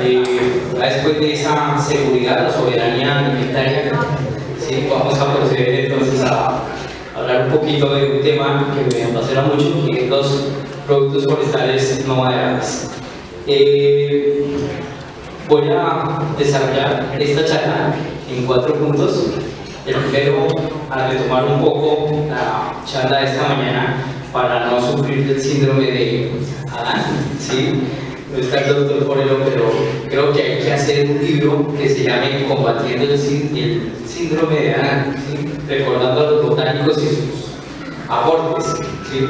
Eh, después de esa seguridad, la soberanía alimentaria, vamos a proceder entonces a hablar un poquito de un tema que me apasiona mucho, que es los productos forestales no maderables. Eh, voy a desarrollar esta charla en cuatro puntos. El primero, a retomar un poco la charla de esta mañana para no sufrir del síndrome de Adán, ¿sí? Está el doctor Forero, pero creo que hay que hacer un libro que se llame Combatiendo el, síndrome de ¿sí? recordando a los botánicos y sus aportes. ¿sí?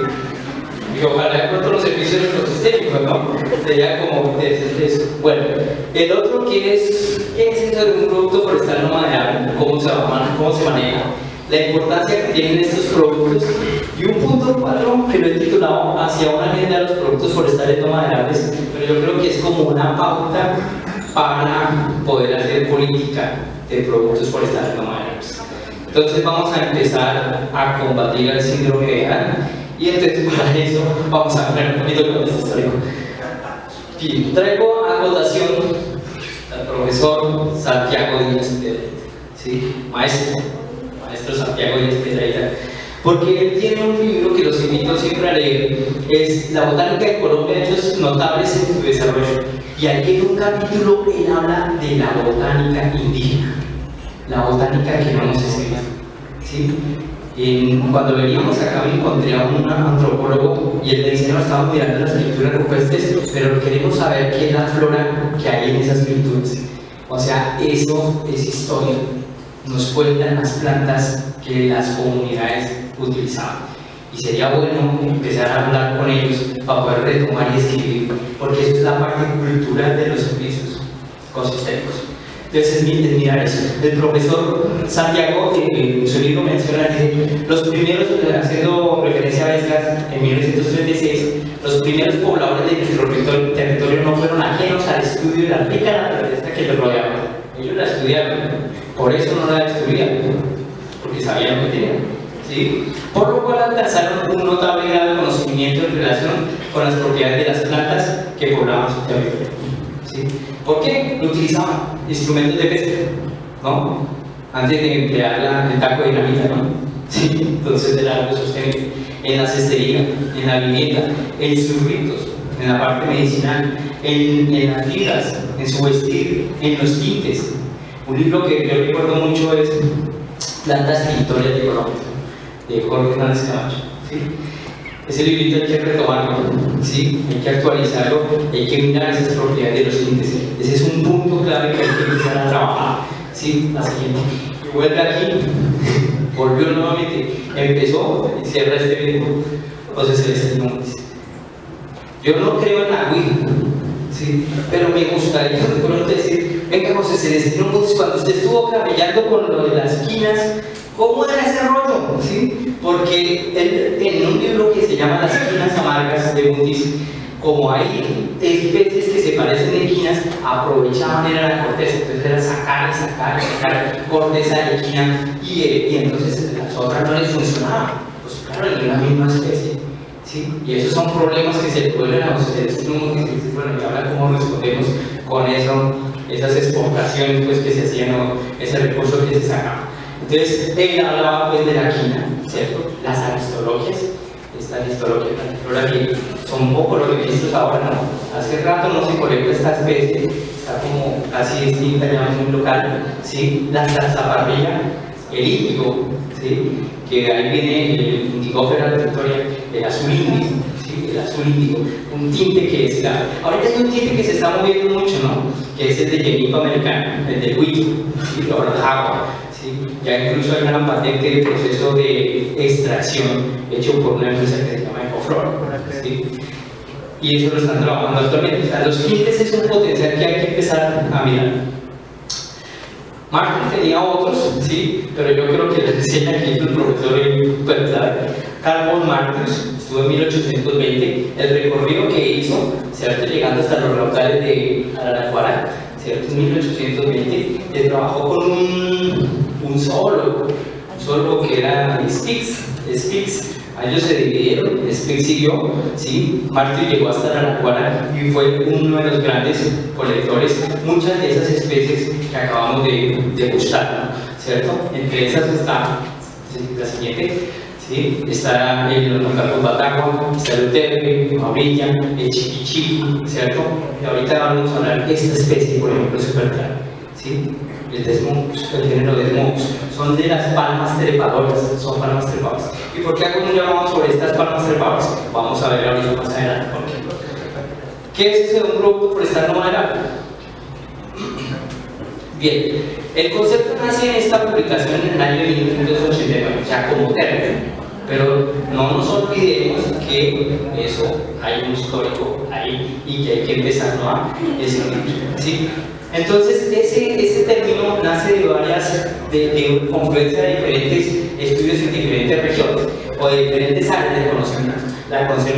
Ojalá de pronto los servicios ecosistémicos, ¿no? Sería como eso. Bueno, el otro que es, ¿qué es eso de un producto forestal no maderable? ¿Cómo se, cómo se maneja? La importancia que tienen estos productos y un punto cuatro que lo he titulado hacia una agenda de los productos forestales no maderables, pero yo creo que es como una pauta para poder hacer política de productos forestales no maderables. Entonces vamos a empezar a combatir el síndrome de Ana y entonces para eso vamos a hablar un poquito con este histórico. Bien, traigo a votación al profesor Santiago Díaz ¿sí? maestro, maestro Santiago Díaz Pedreira, porque él tiene un libro que los invito siempre a leer, es La botánica de Colombia, hechos notables en su desarrollo. Y aquí en un capítulo él habla de la botánica indígena, la botánica que no nos escribe. ¿sí? cuando veníamos acá me encontré a un antropólogo y él me dice, no, estamos mirando las pinturas rupestres, pero queremos saber qué es la flora que hay en esas pinturas. O sea, eso es historia. Nos cuentan las plantas que las comunidades utilizaban. Y sería bueno empezar a hablar con ellos para poder retomar y escribir, porque eso es la parte cultural de los servicios ecosistémicos. Entonces es mirar eso. El profesor Santiago en su libro menciona que los primeros, haciendo referencia a Vesgas en 1936, los primeros pobladores de nuestro territorio no fueron ajenos al estudio de la rica naturaleza que los rodeaba. Ellos la estudiaron, por eso no la destruían, porque sabían lo que tenían. ¿Sí? Por lo cual alcanzaron un notable grado de conocimiento en relación con las propiedades de las plantas que poblaban su territorio. ¿sí? ¿Por qué? Utilizaban instrumentos de pesca, ¿no? Antes de emplear el taco de dinamita, ¿no? Sí, entonces era algo sostenible. En la cestería, en la vivienda, en sus ritos, en la parte medicinal, en, las tiras, en su vestir, en los tintes. Un libro que yo recuerdo mucho es Plantas Pintorias de Colombia, de Jorge Hernández Camacho. ¿sí? Ese librito hay que retomarlo, ¿sí? hay que actualizarlo, hay que mirar esas propiedades de los índices. Ese es un punto clave que hay que empezar a trabajar. ¿sí? La siguiente. Vuelve aquí, volvió nuevamente, empezó y cierra este video. José Celestino Yo no creo en la Ouija, ¿sí? pero me gustaría de decir, venga José Celestino cuando usted estuvo camellando con lo de las esquinas, ¿Cómo era ese rollo? ¿Sí? Porque en un libro que se llama Las esquinas amargas de Mundis, como hay especies que se parecen a equinas, aprovechaban era la corteza, entonces era sacar y sacar y sacar corteza de equina y, eh, y entonces las otras no les funcionaban. Pues claro, era la misma especie. ¿sí? Y esos son problemas que se vuelven a que bueno, y ahora cómo respondemos con eso, esas exportaciones pues, que se hacían o ese recurso que se sacaba. Entonces, él hablaba pues de la quina, ¿cierto? Las aristologias, esta aristología, la que son poco los registros ahora, ¿no? Hace rato no se colecta esta especie, está como casi distinta, ya en un local, ¿sí? La zarzaparrilla, el índigo, ¿sí? Que ahí viene el indigófera de Victoria, el azul índigo, ¿sí? El azul índigo, un tinte que es la... Ahorita hay un tinte que se está moviendo mucho, ¿no? Que es el de Jenipa americano, el de wheat, ¿sí? Ahora agua ya incluso hay una patente de proceso de extracción hecho por una empresa que se llama Ecoflor. Y eso lo están trabajando actualmente. A los clientes es un potencial que hay que empezar a mirar. Martin tenía otros, sí, pero yo creo que les enseña aquí el profesor ¿verdad? Carl Marcus estuvo en 1820. El recorrido que hizo, ¿cierto? llegando hasta los raudales de Araraquara, ¿cierto? en 1820, él trabajó con un un solo, un solo que era Spix, Spix ellos se dividieron, Speck siguió, ¿sí? Martin llegó hasta la Aracuara y fue uno de los grandes colectores, muchas de esas especies que acabamos de, de gustar, ¿cierto? Entre esas está la siguiente, ¿sí? está el Nocaco Batagua, está el Uterbe, Maurilla, el Chiquichiqui, ¿cierto? Y ahorita vamos a hablar de esta especie, por ejemplo, súper el desmongus, el género desmongus, son de las palmas trepadoras, son palmas trepadoras. ¿Y por qué hago un llamado sobre estas palmas trepadoras? Vamos a ver ahorita más adelante qué. ¿Qué es ese un producto forestal no maderable? Bien, el concepto nace en esta publicación en el año 1989, ya como término, pero no nos olvidemos que eso hay un histórico ahí y que hay que empezar a escribir. Entonces, ese, ese término nace de varias, de, de confluencia de diferentes estudios en diferentes regiones o de diferentes áreas de conocimiento.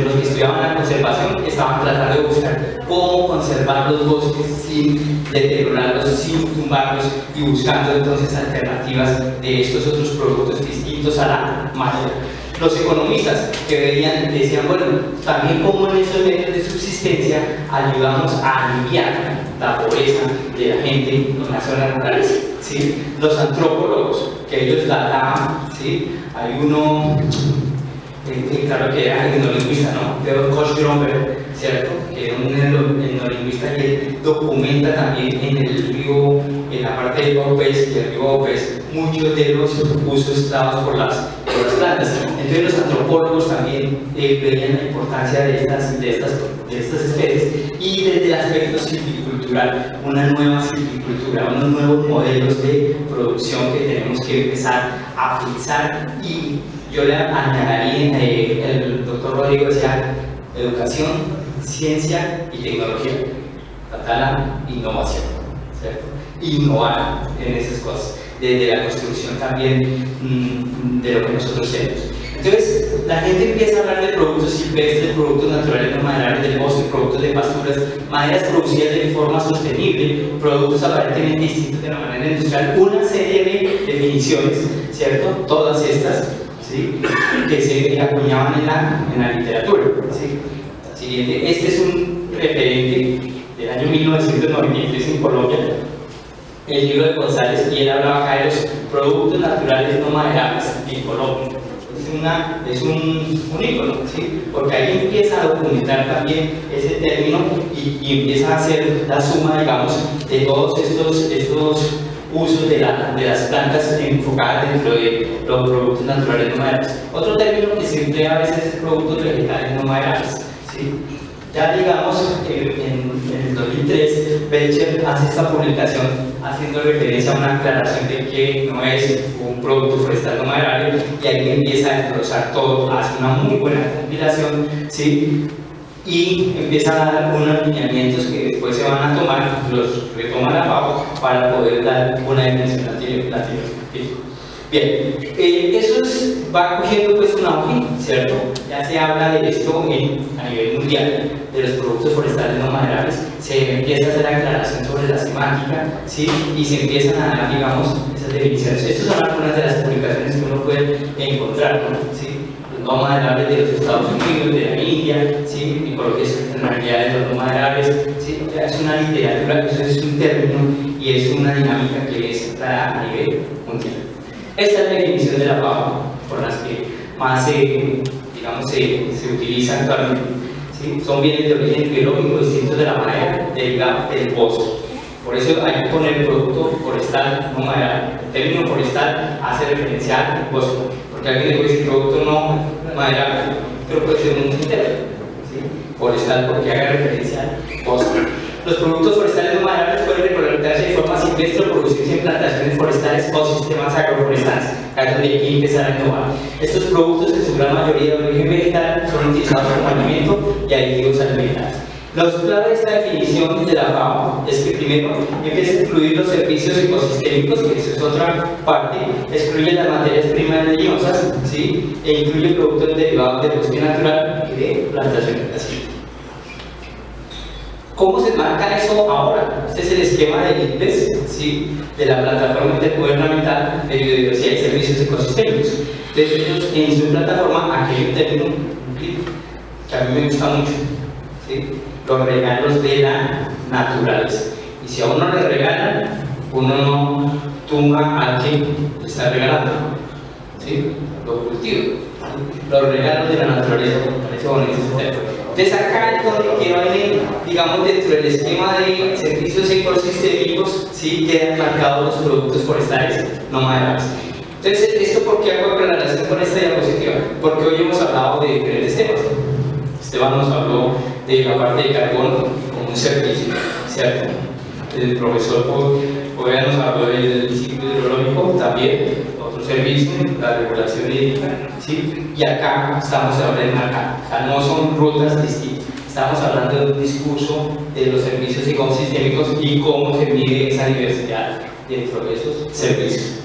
Los que estudiaban la conservación estaban tratando de buscar cómo conservar los bosques sin deteriorarlos, sin tumbarlos y buscando entonces alternativas de estos otros productos distintos a la madera los economistas que veían decían, bueno, también como en esos medios de subsistencia ayudamos a aliviar la pobreza de la gente en las zonas rurales. ¿sí? Los antropólogos, que ellos databan, ¿sí? hay uno, eh, eh, claro que era etnolingüista, ¿no? Pero Koch ¿cierto? Que es un etnolingüista que documenta también en el río, en la parte del Baupés y el río Baupés, muchos de los usos dados por las, por las plantas. Entonces los antropólogos también eh, veían la importancia de estas, de, estas, de estas especies y desde el aspecto silvicultural, una nueva silvicultura, unos nuevos modelos de producción que tenemos que empezar a pensar y yo le añadiría, eh, el doctor Rodrigo decía, educación, ciencia y tecnología, la innovación. Innovar en esas cosas, desde la construcción también mm, de lo que nosotros tenemos. Entonces, la gente empieza a hablar de productos silvestres, productos naturales no maderables del bosque, productos de pasturas, maderas producidas de forma sostenible, productos aparentemente distintos de la manera industrial, una serie de definiciones, ¿cierto? Todas estas, ¿sí? Que se acuñaban en la, en la literatura, ¿sí? Siguiente, este es un referente del año 1993 en Colombia, el libro de González, y él hablaba acá de los productos naturales no maderables en Colombia. Es, una, es un, un ícono, ¿sí? porque ahí empieza a documentar también ese término y, empieza a hacer la suma, digamos, de todos estos, estos usos de, la, de, las plantas enfocadas dentro de los productos naturales no maderables. Otro término que se emplea a veces es productos vegetales no maderables. Ya digamos, en, en el 2003, Belcher hace esta publicación haciendo referencia a una aclaración de que no es un producto forestal no maderario y ahí empieza a desglosar todo, hace una muy buena compilación, ¿sí? y empieza a dar unos lineamientos que después se van a tomar, los retoman abajo para poder dar una dimensión latinoamericana. Bien, eh, eso va cogiendo pues un auge, ¿cierto? Ya se habla de esto a nivel mundial, de los productos forestales no maderables, se empieza a hacer aclaración sobre la semántica, ¿sí? Y se empiezan a dar, digamos, esas definiciones. Estas son algunas de las publicaciones que uno puede encontrar, ¿no? ¿Sí? No maderables de los Estados Unidos, de la India, ¿sí? Ecología sustentabilidad de los no maderables, ¿sí? O sea, es una literatura, eso es un término y es una dinámica que es a nivel mundial. Esta es la definición de la FAO, por las que más se, digamos, se, se utiliza actualmente. Son bienes de origen biológico distintos de la madera del bosque. Por eso hay que poner producto forestal no madera. El término forestal hace referencia al bosque, porque alguien puede decir producto no madera, pero puede ser un entero. ¿sí? Forestal porque haga referencia al bosque. Los productos forestales no maderables pueden recolectarse de forma silvestre o producirse en plantaciones forestales o sistemas agroforestales, acá donde hay empezar a innovar. Estos productos, en su gran mayoría de origen vegetal, son utilizados como alimento y aditivos alimentarios. Lo clave de esta definición de la FAO es que primero empieza a incluir los servicios ecosistémicos, que esa es otra parte, excluye las materias primas leñosas, ¿sí? e incluye productos derivados del bosque natural y de plantaciones. ¿Cómo se marca eso ahora? Este es el esquema del IPES, ¿sí? de la Plataforma Intergubernamental de Biodiversidad y Servicios Ecosistémicos. Entonces ellos en su plataforma, aquí hay un término que a mí me gusta mucho, los regalos de la naturaleza. Y si a uno le regalan, uno no tumba al que está regalando, ¿sí? lo cultiva. Los regalos de la naturaleza, me. Entonces acá es donde queda digamos, dentro del esquema de servicios ecosistémicos, sí quedan marcados los productos forestales no maderables. Entonces, ¿esto por qué hago relación con esta diapositiva? Porque hoy hemos hablado de diferentes temas. Esteban nos habló de la parte de carbono como un servicio, ¿cierto? El profesor hoy nos habló del ciclo hidrológico también, servicio, la regulación hídrica, ¿sí? Y acá estamos hablando acá, o no son rutas distintas. Estamos hablando de un discurso de los servicios ecosistémicos y cómo se mide esa diversidad dentro de esos servicios.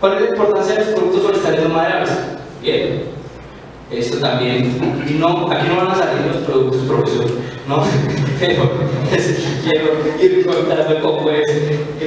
¿Cuál es la importancia de los productos forestales no maderables? Bien, esto también, no, aquí no van a salir los productos profesor, ¿no? Pero quiero ir contando cómo es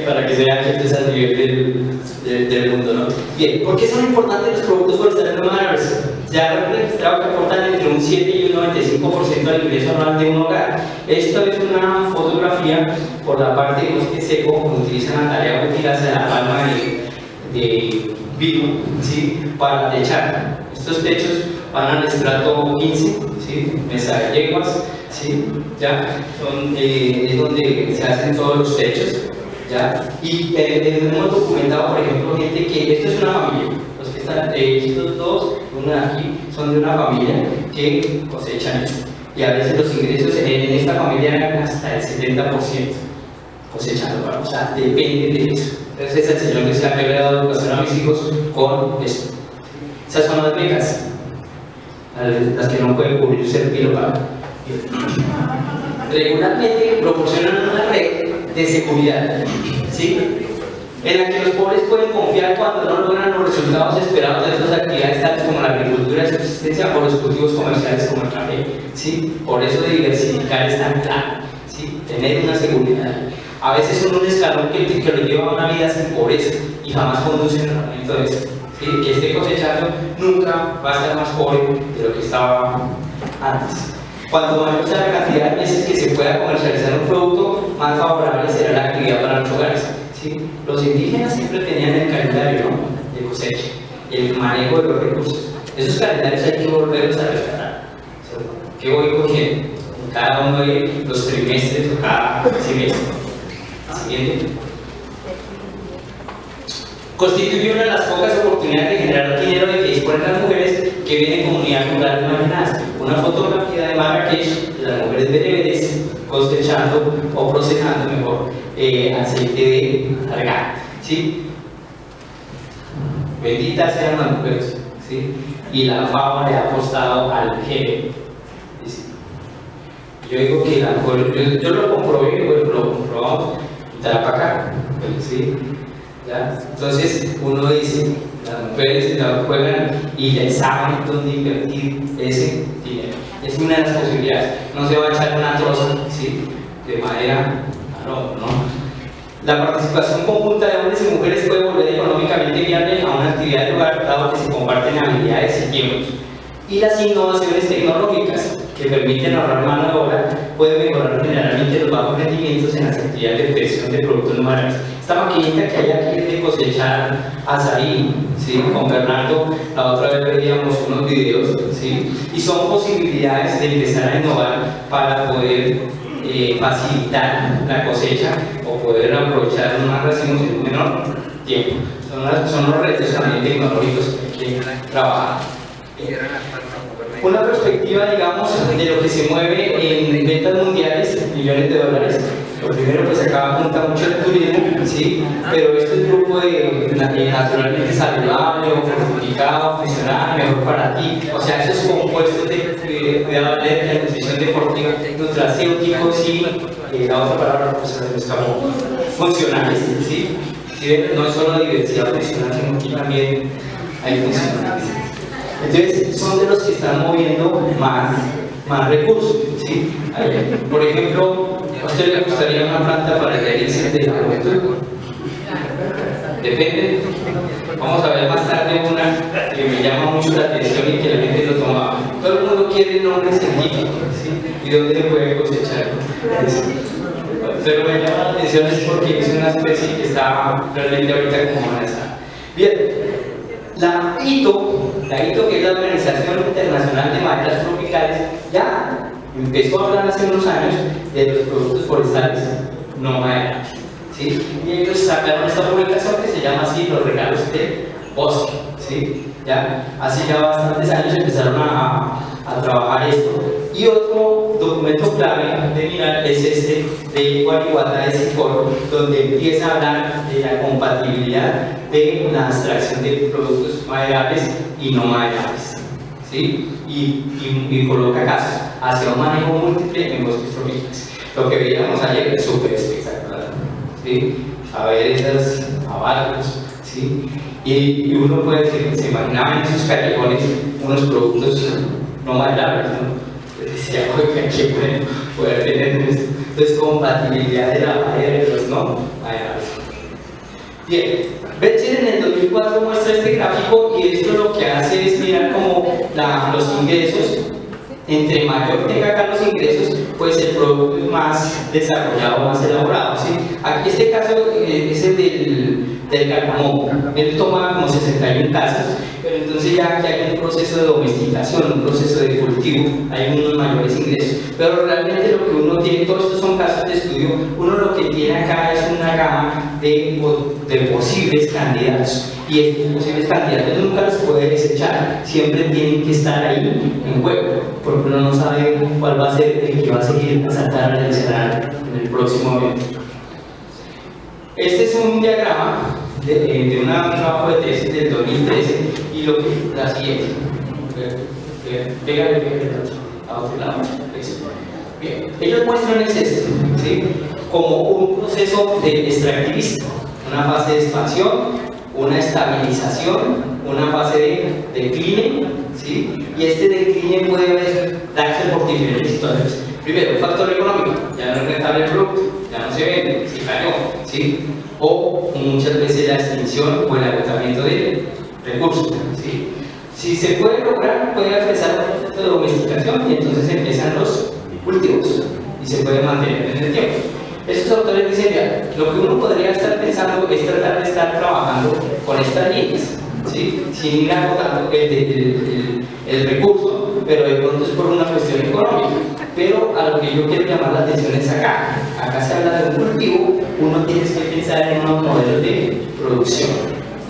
para que vean que este es el nivel del, del, mundo, ¿no? Bien, ¿por qué son importantes los productos forestales no maderables? Se ha registrado que aportan entre un 7 y un 95% del ingreso anual de un hogar. Esto es una fotografía por la parte de bosque seco, como utilizan la tarea de la palma de, de vivo, ¿sí? Para techar. Estos techos van al estrato 15, ¿sí? mesa de yeguas, ¿sí? ¿ya? Son, eh, es donde se hacen todos los techos. ¿ya? Y eh, hemos documentado, por ejemplo, gente que esto es una familia, los que están, eh, estos dos, uno de aquí, son de una familia que cosechan esto. Y a veces los ingresos en esta familia eran hasta el 70% cosechando, o sea, depende de eso. Entonces, es el señor que se ha dado educación a mis hijos con esto. Esas son las becas las que no pueden cubrirse el pilo para. Regularmente proporcionan una red de seguridad, ¿sí? en la que los pobres pueden confiar cuando no logran los resultados esperados de estas actividades tales como la agricultura subsistencia o los cultivos comerciales como el café. ¿sí? Por eso diversificar es tan claro, ¿sí? tener una seguridad. A veces son un escalón que, lo lleva a una vida sin pobreza y jamás conduce al tratamiento de eso que esté cosechando nunca va a ser más pobre de lo que estaba antes. Cuanto mayor sea la cantidad de meses que se pueda comercializar un producto, más favorable será la actividad para los hogares. ¿sí? Los indígenas siempre tenían el calendario de cosecha, el manejo de los recursos. Esos calendarios hay que volverlos a rescatar. ¿Qué voy cogiendo? En cada uno de los trimestres o cada semestre. Siguiente constituye una de las pocas oportunidades de generar dinero de que disponen las mujeres que vienen en comunidades rurales marginadas. Una fotografía de Marrakech de las mujeres bereberes cosechando o procesando mejor eh, aceite de argán. ¿sí? Benditas sean las mujeres. ¿sí? Y la fama le ha apostado al género. Yo digo que la, yo, yo lo comprobé, lo comprobamos, para acá. ¿sí? Entonces uno dice, las mujeres la juegan y ya saben dónde invertir ese dinero. Es una de las posibilidades. No se va a echar una troza ¿sí? de manera no, no. La participación conjunta de hombres y mujeres puede volver económicamente viable a una actividad de hogar dado que se comparten habilidades y tiempos. Y las innovaciones tecnológicas que permiten ahorrar mano de obra pueden mejorar generalmente los bajos rendimientos en las actividades de obtención de productos no esta maquinita que hay aquí de cosechar azaí, ¿sí? con Bernardo, la otra vez veíamos unos videos, ¿sí? y son posibilidades de empezar a innovar para poder eh, facilitar la cosecha o poder aprovechar más racimos en un menor tiempo. Son, son los retos también tecnológicos que trabajan. Una perspectiva, digamos, de lo que se mueve en ventas mundiales, millones de dólares, lo primero pues acá apunta mucho el turismo, ¿sí? pero este es un grupo de, naturalmente saludable fortificado, funcional, mejor para ti. O sea, esos compuestos de de, de, nutrición deportiva, nutracéuticos y eh, la otra palabra pues, me escapó, funcionales. ¿sí? ¿sí? No es solo diversidad funcional, sino que también hay funcionales. Entonces, son de los que están moviendo más, más recursos. ¿sí? Por ejemplo, ¿a usted le gustaría una planta para el delicia de la juventud? Depende. Vamos a ver más tarde una que me llama mucho la atención y que la gente lo toma. Todo el mundo quiere nombre científico, ¿sí? ¿Y dónde puede cosechar? Pero me llama la atención es porque es una especie que está realmente ahorita como amenazada. Bien, la ITO, la ITO que es la Organización Internacional de Maderas Tropicales, ya empezó a hablar hace unos años de los productos forestales no maderables. ¿sí? Y ellos sacaron esta publicación que se llama así Los regalos de bosque. ¿sí? ¿Ya? Hace ya bastantes años empezaron a, a trabajar esto. Y otro documento clave de mirar es este de Guarihuata de Sicor, donde empieza a hablar de la compatibilidad de la extracción de productos maderables y no maderables. ¿sí? Y, y, coloca casos hacia un manejo múltiple en bosques tropicales. Lo que veíamos ayer es súper espectacular. ¿sí? A ver esos abarcos. ¿sí? Y, uno puede decir, se imaginaba en esos callejones unos productos no maderables. ¿no? decía, oiga, qué bueno poder tener descompatibilidad de la madera de los no maderables. Bien, Betcher en el 2004 muestra este gráfico y esto lo que hace es mirar como los ingresos entre mayor tenga acá los ingresos, pues el producto es más desarrollado, más elaborado. ¿sí? Aquí este caso eh, es el del, del Él toma como 61 casos, pero entonces ya aquí hay un proceso de domesticación, un proceso de cultivo, hay unos mayores ingresos. Pero realmente lo que uno tiene, todos estos son casos de estudio, uno lo que tiene acá es una gama de, de posibles candidatos. Y estos posibles candidatos nunca los puede desechar, siempre tienen que estar ahí en juego, porque uno no sabe cuál va a ser el que va a seguir a saltar al escenario en el próximo evento. Este es un diagrama de, de un trabajo de tesis del 2013 y lo que siguiente. Pégale, pégale a otro lado. Bien. Ellos muestran es esto, ¿sí? como un proceso de extractivismo, una fase de expansión, una estabilización, una fase de decline, ¿sí? y este decline puede darse por diferentes situaciones. Primero, un factor económico, ya no es rentable el producto, no se vende, se cayó, ¿sí? o muchas veces la extinción o el agotamiento de recursos. ¿sí? Si se puede lograr, puede empezar un de domesticación y entonces empiezan los cultivos y se puede mantener en el tiempo. Estos autores dicen, ya, lo que uno podría estar pensando es tratar de estar trabajando con estas líneas, ¿sí? sin ir agotando el, el, recurso, pero de pronto es por una cuestión económica. Pero a lo que yo quiero llamar la atención es acá. Acá se habla de un cultivo, uno tiene que pensar en unos modelos de producción.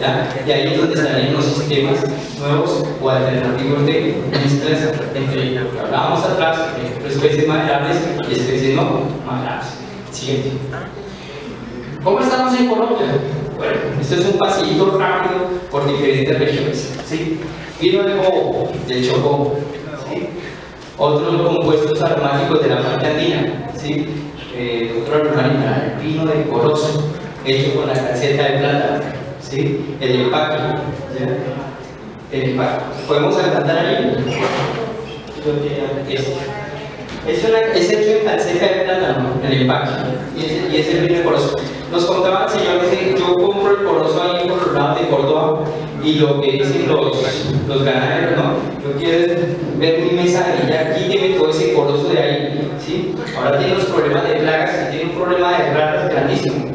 ¿ya? Y ahí es donde estarían los sistemas nuevos o alternativos de mezclas entre lo que hablábamos atrás, especies maderables y especies no maderables. Siguiente. ¿Cómo estamos en Colombia? Bueno, esto es un pasillito rápido por diferentes regiones. ¿sí? Vino de Cobo, del Chocó. Otros compuestos aromáticos de la parte andina. ¿sí? Eh, otro el vino de Corozo, hecho con la calceta de plata. ¿sí? El empaque. El empaque. ¿Podemos adelantar ahí? Este. Es, es hecho en calceta de plátano, el empaque, y es, el vino poroso. Nos contaba el señor que yo compro el poroso ahí por los lados de Córdoba y lo que dicen los, los ganaderos, ¿no? Yo quiero ver mi mesa y ya quíteme todo ese poroso de ahí, ¿sí? Ahora tiene los problemas de plagas y tiene un problema de ratas grandísimo.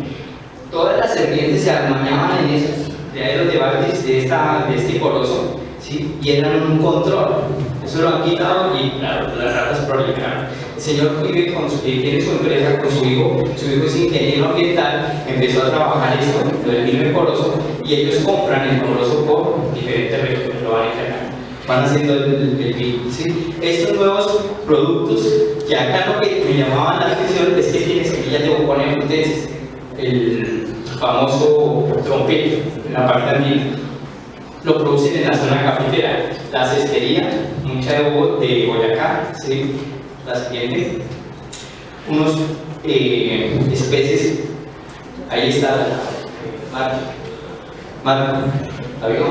Todas las serpientes se amañaban en eso, de ahí los debates de, esta, de este poroso, ¿sí? Y eran un control. Eso lo han quitado y claro, las ratas proliferaron. El señor vive con su, tiene su empresa con su hijo, su hijo es ingeniero ambiental, empezó a trabajar esto, lo del vino poroso, y ellos compran el poroso por diferentes regiones, lo van a encargar. Van haciendo el. Estos nuevos productos, que acá lo que me llamaban la atención es que tiene semillas de bocones el famoso trompete en la parte andina lo producen en la zona cafetera. La cestería, mucha de Boyacá, ¿sí? La siguiente, unos eh, especies, ahí está Marco, Marco, ¿La vio?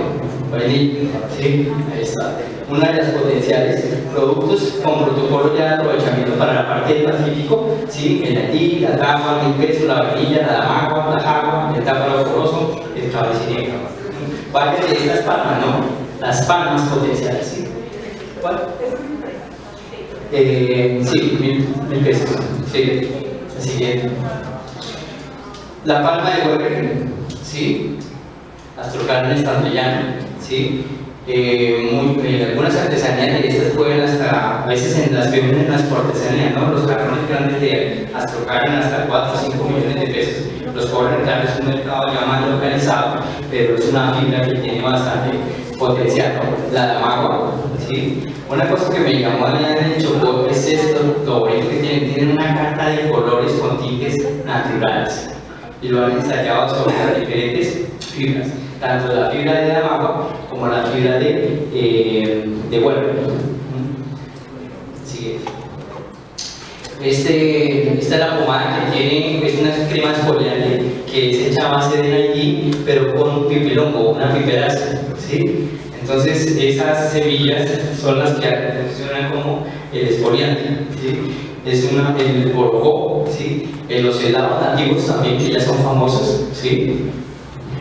Vainilla, ¿sí? Ahí está. Una de las potenciales productos con protocolo ya de aprovechamiento para la parte del Pacífico, ¿sí? El Haití, la tapa, el peso, la vainilla, la damagua, la jagua, el táparo foroso, el cabeciniega. Varias de estas palmas, ¿no? Las palmas potenciales, ¿sí? ¿Cuál? Eh, sí, mil, mil pesos. Sí, así que la palma de Weber, ¿sí? Astrocarne estantillana, ¿sí? Eh, muy, eh, algunas artesanías de estas pueden hasta, a veces en las que venden las por ¿no? Los carrones grandes de Astrocarne hasta 4 o 5 millones de pesos. Los cobran, claro, es un mercado ya más localizado, pero es una fibra que tiene bastante potencial, ¿no? La damagua, ¿sí? Una cosa que me llamó la el Chocó es esto, lo bonito que tienen, tienen una carta de colores con tintes naturales y lo han ensayado sobre las diferentes fibras, tanto la fibra de Damaco como la fibra de, eh, de Siguiente. Este, esta es la pomada que tiene, es una crema exfoliante que es hecha a base de Nike, pero con pipilongo, una piperaza, ¿sí? Entonces, esas semillas son las que funcionan como el exfoliante, ¿sí? Es una, el borojó, ¿sí? los helados nativos también, que ya son famosos, ¿sí?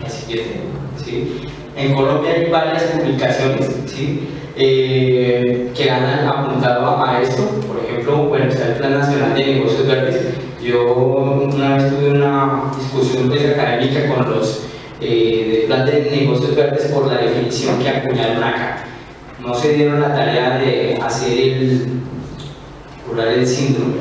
La siguiente, ¿sí? En Colombia hay varias publicaciones, ¿sí? Eh, que han apuntado a esto. Por ejemplo, bueno, está el Plan Nacional de Negocios Verdes. Yo una vez tuve una discusión pues, académica con los eh, de Negocios Verdes por la definición que acuñaron acá. No se dieron la tarea de hacer el, curar el síndrome.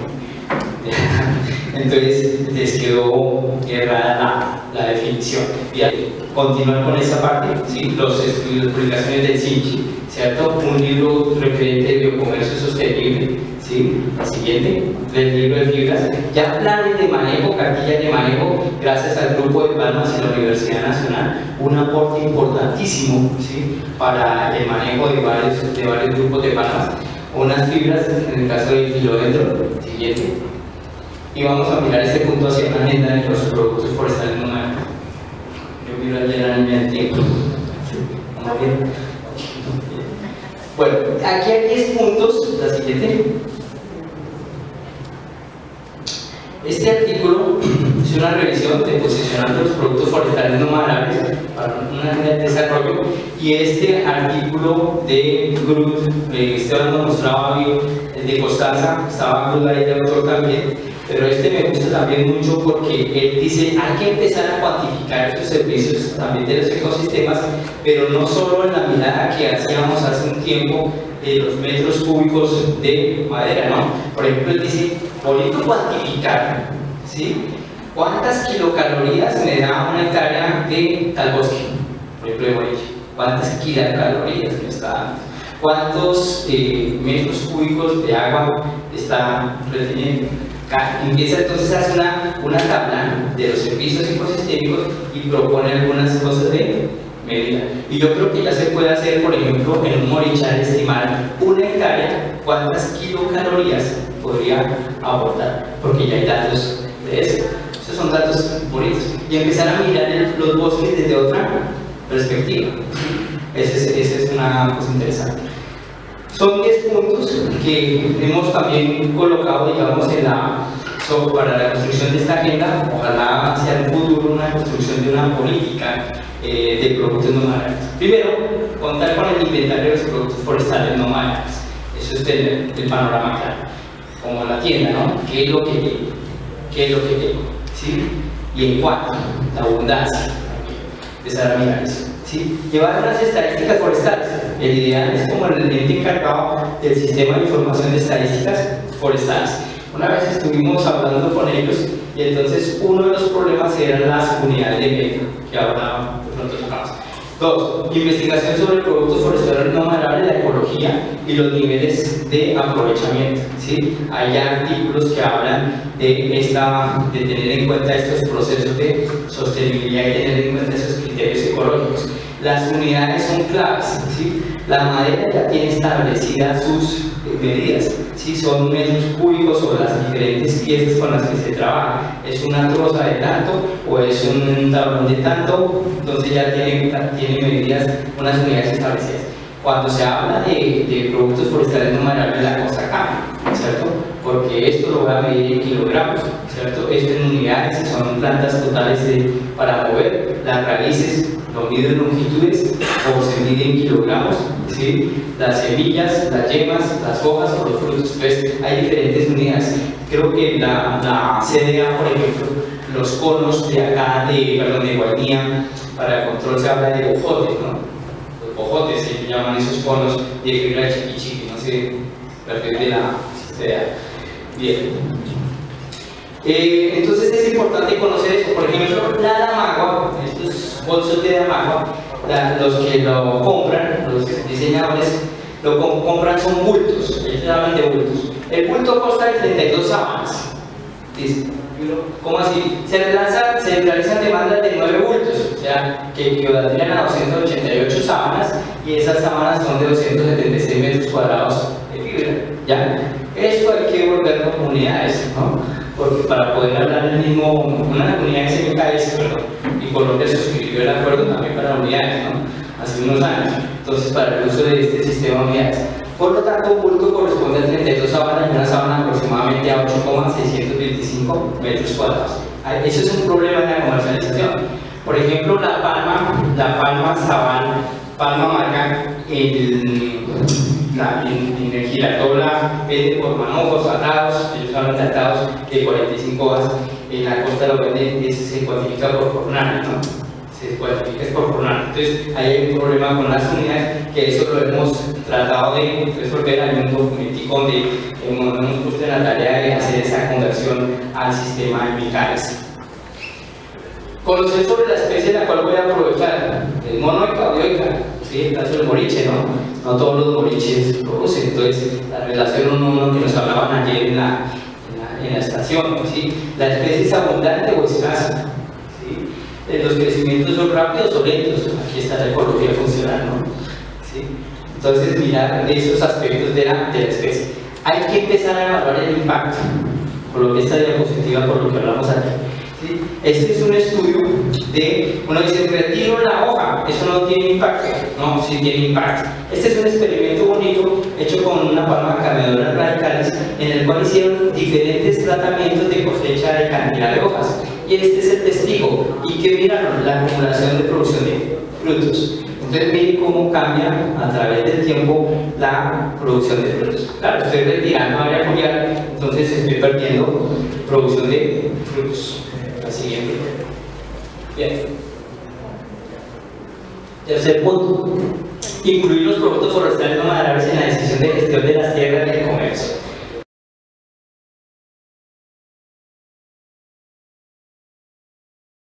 Entonces les quedó errada la, la definición. Y continuar con esa parte, ¿sí? los estudios, publicaciones del CINCHI, ¿cierto? Un libro referente de biocomercio sostenible, ¿sí? La siguiente, el libro de fibras, ya planes de manejo, cartillas de manejo, gracias al grupo de Palmas y la Universidad Nacional, un aporte importantísimo, ¿sí? Para el manejo de varios, de varios grupos de palmas, unas fibras, en el caso del filodendro, siguiente, y vamos a mirar este punto hacia la agenda de los productos forestales no Yo quiero ayer en mi tiempo. Bueno, aquí hay 10 puntos. La siguiente. Este artículo es una revisión de posicionando los productos forestales no maderables para un desarrollo y este artículo de Groot, que Esteban nos mostraba de Costanza, estaba Groot ahí de autor también, pero este me gusta también mucho porque él dice hay que empezar a cuantificar estos servicios también de los ecosistemas, pero no solo en la mirada que hacíamos hace un tiempo de los metros cúbicos de madera, ¿no? Por ejemplo, él dice, bonito cuantificar, ¿sí? ¿Cuántas kilocalorías me da una hectárea de tal bosque? Por ejemplo, ¿Cuántas kilocalorías me está dando? ¿Cuántos eh, metros cúbicos de agua está reteniendo? Empieza entonces a hacer una, una tabla de los servicios ecosistémicos y propone algunas cosas de medida. Y yo creo que ya se puede hacer, por ejemplo, en un morichal estimar una hectárea cuántas kilocalorías podría aportar, porque ya hay datos de eso. Esos son datos bonitos. Y empezar a mirar los bosques desde otra perspectiva. Esa es, es una cosa interesante. Son 10 puntos que hemos también colocado, digamos, en la, para la construcción de esta agenda. Ojalá sea en un futuro una construcción de una política eh, de productos no maderables. Primero, contar con el inventario de los productos forestales no maderables. Eso es el, el, panorama claro. Como la tienda, ¿no? ¿Qué es lo que tengo? ¿Qué es lo que tengo? ¿Sí? Y en cuánto, la abundancia. Empezar a mirar eso. ¿sí? Llevar unas estadísticas forestales. El ideal es como el ente encargado del sistema de información de estadísticas forestales. Una vez estuvimos hablando con ellos y entonces uno de los problemas eran las unidades de medio que tocamos. Dos, investigación sobre productos forestales no maderables, la ecología y los niveles de aprovechamiento. ¿sí? Hay artículos que hablan de, esta, de tener en cuenta estos procesos de sostenibilidad y tener en cuenta esos criterios ecológicos. Las unidades son claves. ¿sí? La madera ya tiene establecidas sus eh, medidas, si son metros cúbicos o las diferentes piezas con las que se trabaja. Es una troza de tanto o es un tablón de tanto, entonces ya tiene, tiene medidas, unas unidades establecidas. Cuando se habla de, de productos forestales no maderables, la cosa cambia, ¿cierto? Porque esto lo voy a medir en kilogramos, ¿cierto? Esto en unidades, son plantas totales para mover, las raíces lo miden en longitudes o se miden en kilogramos, las semillas, las yemas, las hojas o los frutos. Entonces hay diferentes unidades. Creo que la, la CDA, por ejemplo, los conos de acá, de, perdón, de Guainía, para el control se habla de ojotes, ¿no? Los ojotes se llaman esos conos de fibra chiqui no sé, perfecto de la CDA. Bien. Eh, entonces es importante conocer eso. Por ejemplo, la damagua, estos bolsos de damagua, los que lo compran, los diseñadores, lo compran son bultos, ellos hablan de bultos. El bulto consta de 32 sábanas. ¿Cómo así? Se, realizan, se realizan demandas de 9 bultos, o sea, que equivaldrían a 288 sábanas y esas sábanas son de 276 metros cuadrados de fibra. ¿ya? Esto hay que volverlo unidades, ¿no? Porque para poder hablar del mismo, una unidad de MKS, perdón, y Colombia suscribió el acuerdo también para unidades, ¿no? Hace unos años. Entonces, para el uso de este sistema de unidades. Por lo tanto, bulto corresponde a 32 sábanas y una sábana aproximadamente a 8,625 metros cuadrados. Eso es un problema en la comercialización. Por ejemplo, la palma, la palma sabana, palma marca, el, la, la dobla vende por manojos atados, ellos hablan de atados de 45 horas, en la costa lo venden, se cuantifica por jornada, ¿no? Se cuantifica por jornada. Entonces, hay un problema con las unidades, que eso lo hemos tratado de resolver. Hay un documentico donde hemos puesto en la tarea de hacer esa conversión al sistema de. Conocer sobre la especie de la cual voy a aprovechar, el monoica ¿sí? el caso del moriche, ¿no? No todos los moriches producen, entonces la relación uno uno que nos hablaban ayer en la, en la, estación, ¿sí? La especie es abundante o escasa, ¿sí? Eh, los crecimientos son rápidos o lentos, aquí está la ecología funcional. ¿Sí? Entonces mirar esos aspectos de la, de la especie. Hay que empezar a evaluar el impacto, por lo que esta diapositiva, por lo que hablamos aquí este es un estudio de, uno dice, retiro la hoja, eso no tiene impacto, no, sí tiene impacto. Este es un experimento bonito hecho con una palma cargadoras radicales en el cual hicieron diferentes tratamientos de cosecha de cantidad de hojas. Y este es el testigo. ¿Y que miraron? La acumulación de producción de frutos. Entonces miren cómo cambia a través del tiempo la producción de frutos. Claro, estoy retirando área foliar, entonces estoy perdiendo producción de frutos siguiente. Bien. Tercer punto. Incluir los productos forestales no maderables en la decisión de gestión de las tierras y el comercio.